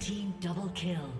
team double kill.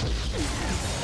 Let's go.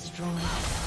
Destroyed.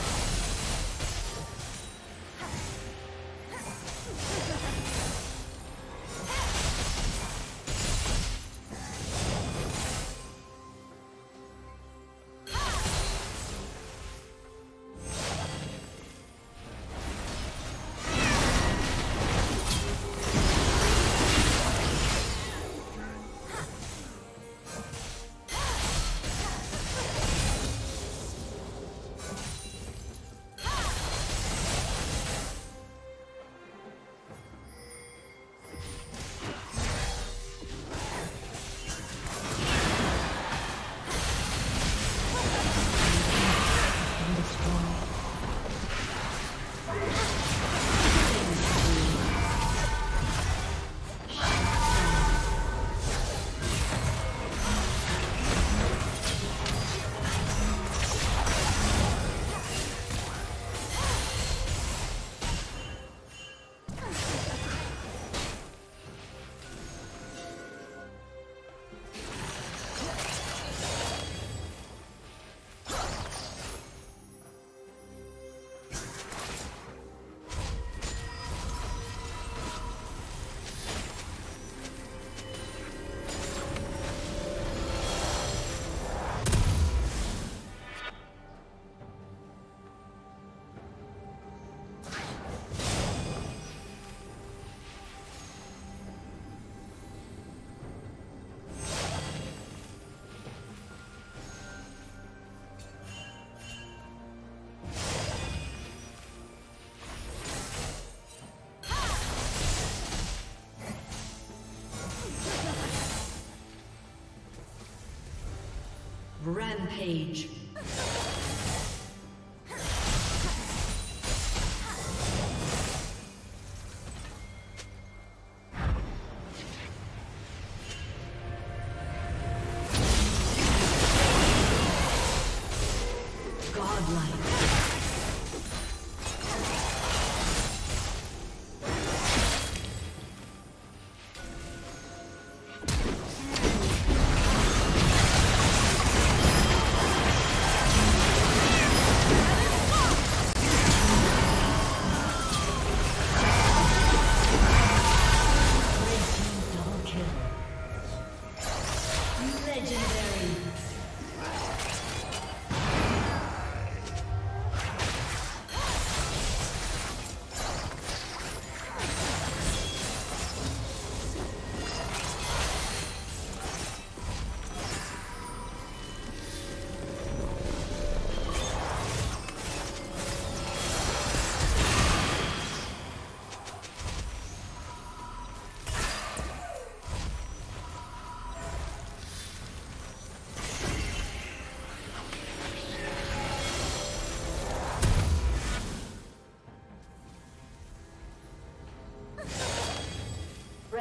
Rampage.